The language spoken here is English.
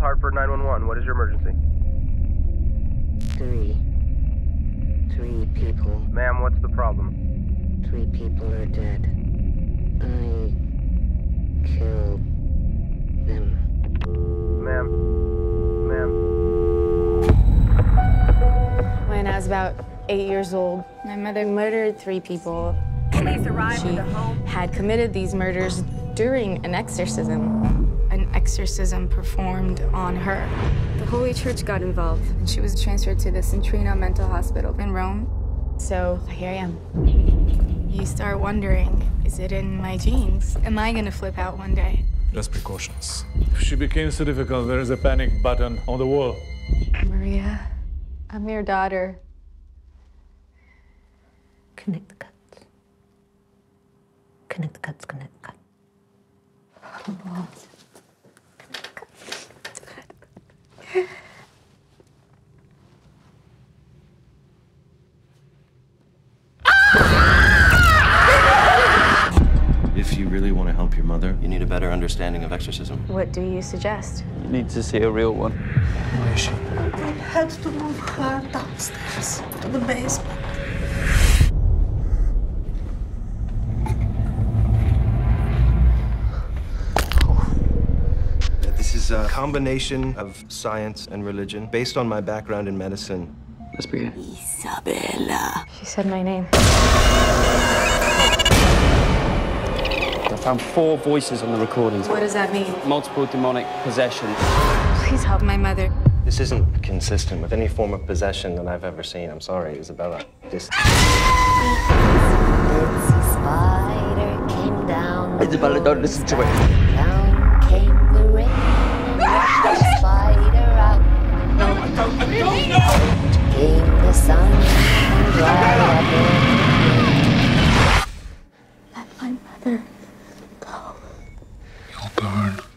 Hartford 911. What is your emergency? Three. Three people. Ma'am, what's the problem? Three people are dead. I killed them. Ma'am. Ma'am. When I was about eight years old, my mother murdered three people. Police arrived She at the home. had committed these murders during an exorcism. An exorcism performed on her. The Holy Church got involved, and she was transferred to the Centrino Mental Hospital in Rome. So here I am. You start wondering is it in my genes? Am I gonna flip out one day? Just precautions. If she became so difficult, there is a panic button on the wall. Maria, I'm your daughter. Connect the cuts. Connect the cuts, connect the cuts. If you really want to help your mother, you need a better understanding of exorcism. What do you suggest? You need to see a real one. Where is she? had to move her downstairs to the basement. This is a combination of science and religion based on my background in medicine. Let's begin. Isabella. She said my name. Found four voices on the recordings. What does that mean? Multiple demonic possession. Please help my mother. This isn't consistent with any form of possession that I've ever seen. I'm sorry, Isabella. This. Bitsy spider came down. Isabella, don't listen to it. barn.